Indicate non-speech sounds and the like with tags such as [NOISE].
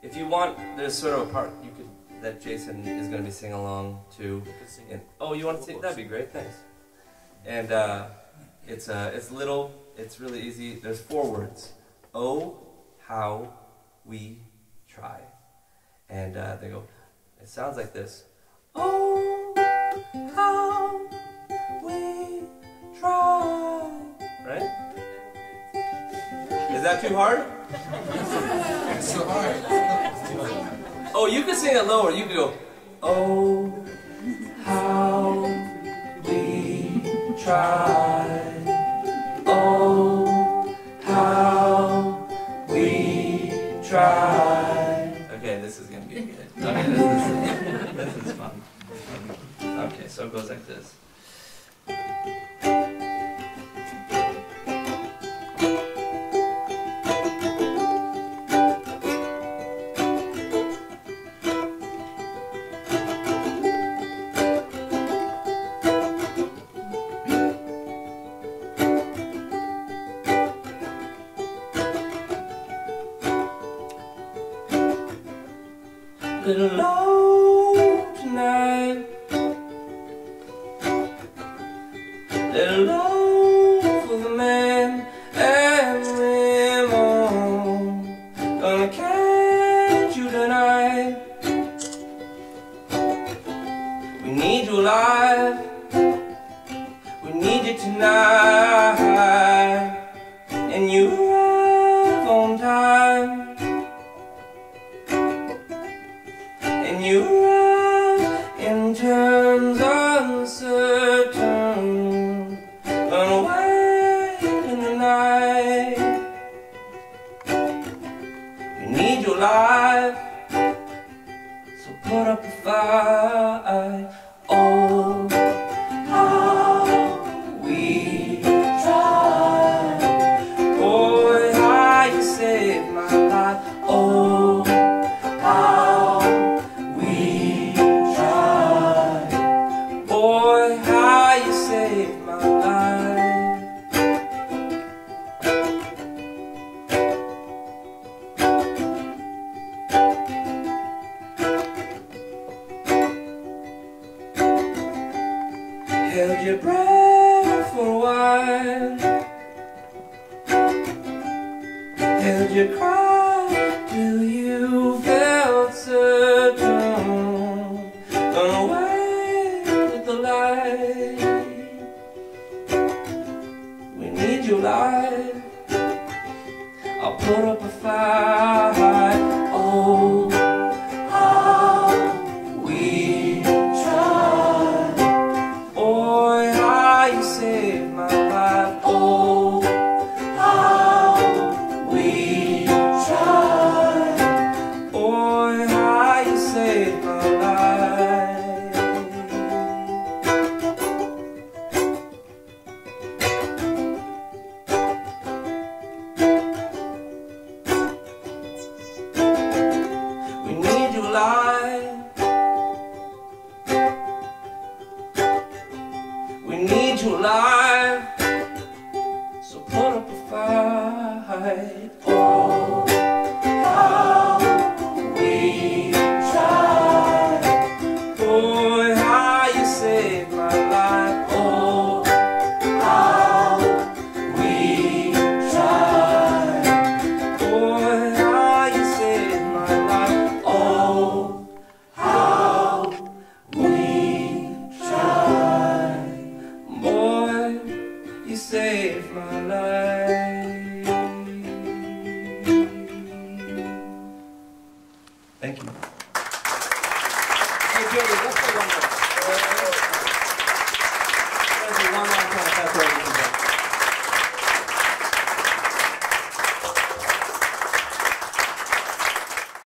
If you want, there's sort of a part you could that Jason is going to be singing along to. And, oh, you want to sing? That'd be great. Thanks. And uh, it's uh, it's little. It's really easy. There's four words. Oh, how we try. And uh, they go. It sounds like this. Oh, how we try. Right? Is that too hard? It's so hard. Oh, you can sing it lower. You can go, Oh, how we try. Oh, how we try. Okay, this is gonna be good. Okay, this is, [LAUGHS] this is fun. Okay, so it goes like this. Little low tonight. Low for the man and women. Gonna catch you tonight. We need you alive. We need you tonight. And you arrive on time. Terms uncertain. Unawake in the night. We need your alive. So put up a fight. Oh, Held your breath for a while. Held your cry till you felt certain. Gone away with the light. We need your light. I'll put up a fight. We need you alive. So put up a fight.